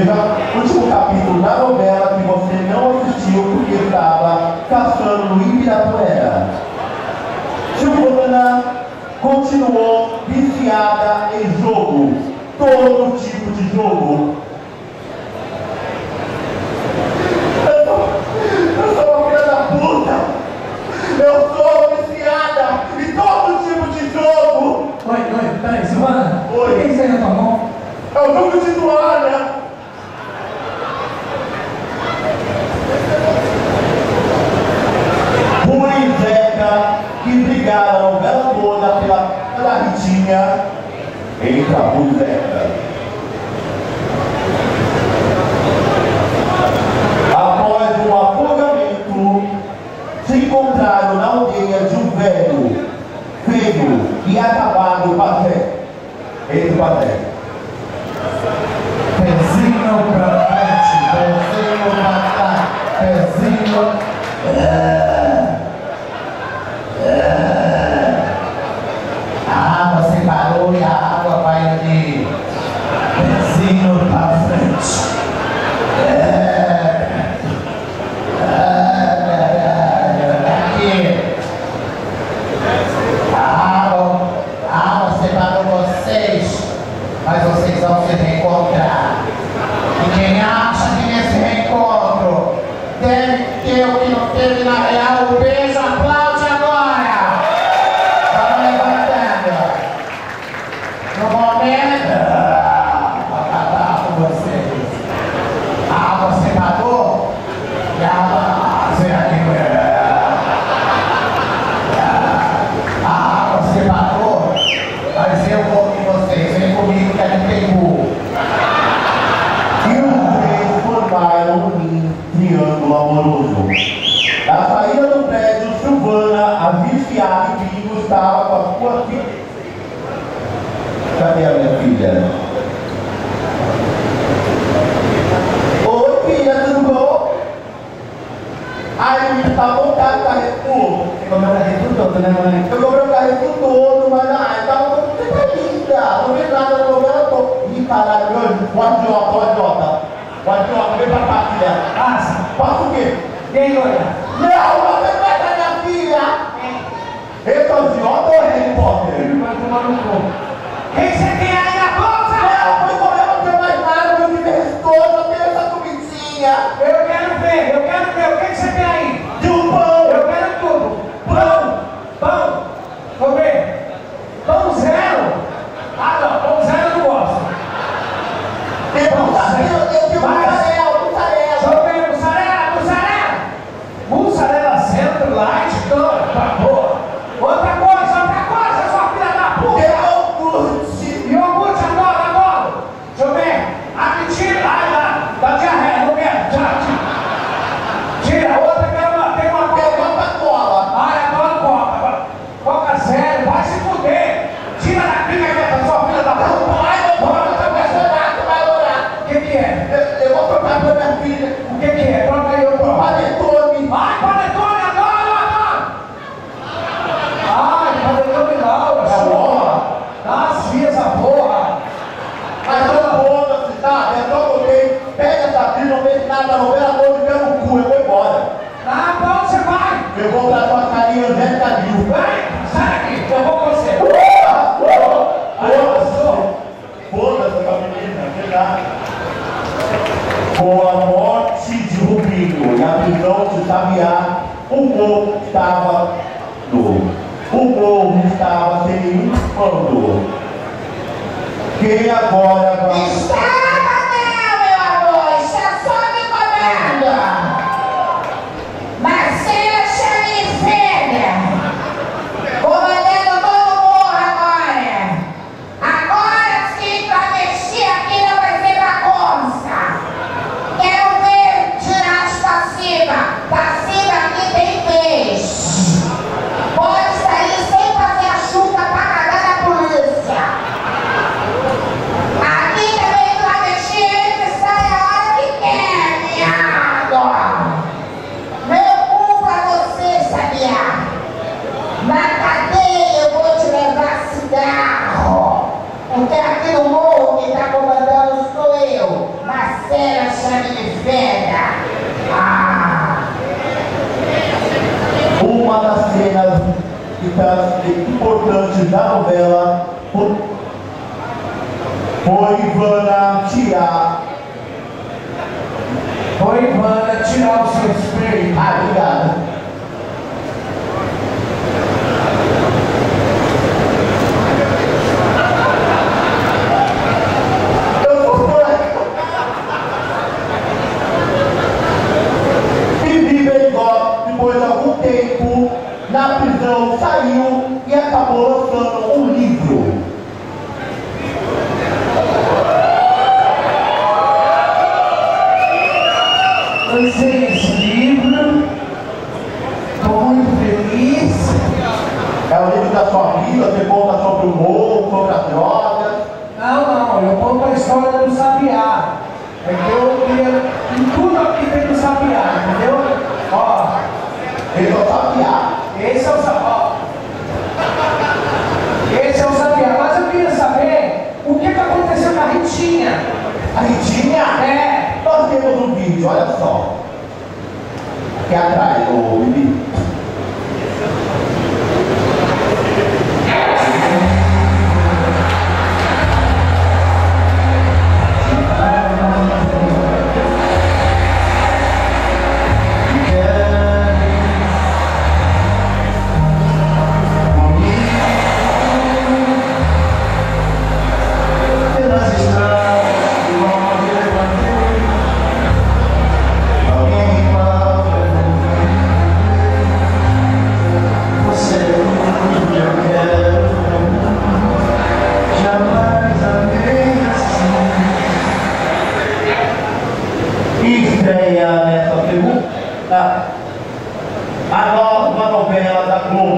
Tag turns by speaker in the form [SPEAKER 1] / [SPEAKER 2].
[SPEAKER 1] seja, último capítulo da novela que você não assistiu porque
[SPEAKER 2] estava caçando no Ibirapuera. Giovana continuou viciada em jogo, todo tipo de jogo. Eu sou, uma filha da puta! Eu sou viciada em todo tipo de jogo! Oi, oi, peraí, Silvana! Oi! O que é isso aí na tua mão? É o jogo de Pedro Baté. Pezinho pra frente, pezinho pra cá, pezinho. Ah, ah. A água se parou e a água vai de pezinho pra frente. mas vocês vão se reencontrar.
[SPEAKER 1] E quem acha que nesse reencontro deve ter o que não teve na realidade. cidade que custava com a sua filha. Cadê a minha filha? Oi, filha, tudo bom? Aí o menino tá montado, tá recuo.
[SPEAKER 2] Você comprou o carreto todo, né, mãe?
[SPEAKER 1] Eu comprei o carreto todo, mas ai, tá tava todo você tá linda. Não vi nada, não vi nada, tô. Ih, caralho, pode idiota, pode idiota. Pode idiota, vem pra cá, filha.
[SPEAKER 2] Passa.
[SPEAKER 1] passa o quê? Vem, olha. 打破。nada
[SPEAKER 2] não,
[SPEAKER 1] pelo amor de cu, eu vou embora.
[SPEAKER 2] Ah, pra onde você vai?
[SPEAKER 1] Eu vou pra tua carinha, Zé Cadil.
[SPEAKER 2] Vai, sai daqui, eu vou com você.
[SPEAKER 1] Uh! porra, porra. Foda-se menina, é verdade. Com a morte de Rubinho e a prisão de Sabiá, o povo estava do. O povo estava se limpando. Quem agora vai.
[SPEAKER 3] Está!
[SPEAKER 1] importante da novela foi Ivana tirar.
[SPEAKER 2] Foi Ivana tirar o seu espelho.
[SPEAKER 1] Ah, obrigado.
[SPEAKER 4] Você conta sobre o morro, sobre as drogas.
[SPEAKER 5] Não, não, eu conto a história do Sabiá. É que eu queria. Em tudo aqui tem do Sabiá, entendeu? Ó,
[SPEAKER 4] Ele só sabia.
[SPEAKER 5] esse é o Sabiá. Esse é o Sabiá. Mas eu queria saber o que, que aconteceu com a Ritinha.
[SPEAKER 4] A Ritinha,
[SPEAKER 5] É,
[SPEAKER 4] nós temos um vídeo, olha só. Aqui atrás, segunda a nova novela da Globo,